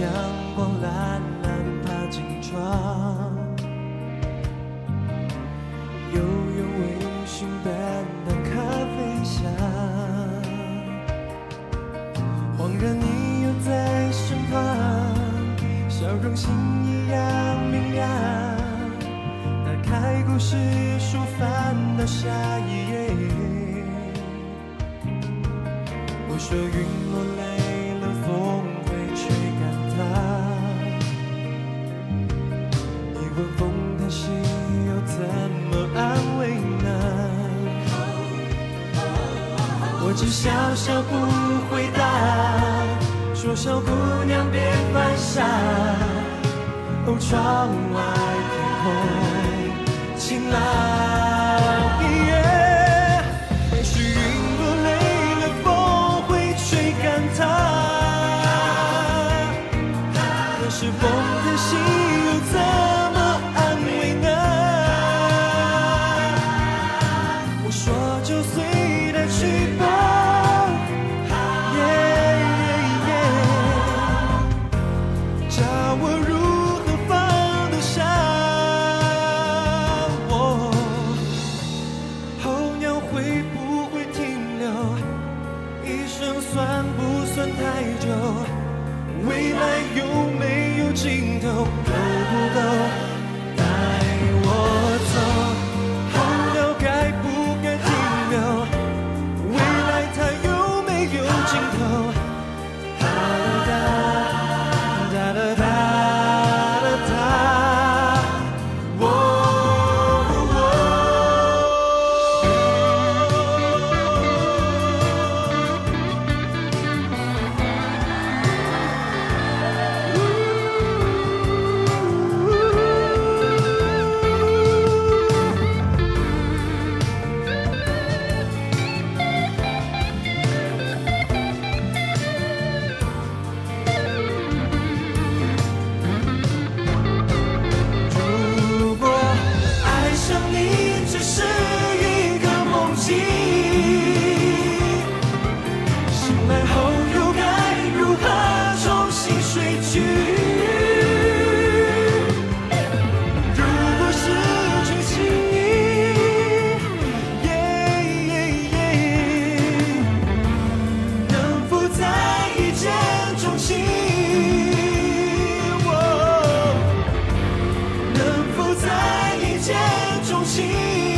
阳光懒懒爬进窗，悠悠微醺淡淡咖啡香，恍然你又在身旁，笑容星一样明亮。打开故事书，翻到下一页。我说云落只笑笑不回答，说小姑娘别犯傻。哦，窗外天空晴朗。也许云落累了，风会吹干它。可是风的心太久？未来有没钟情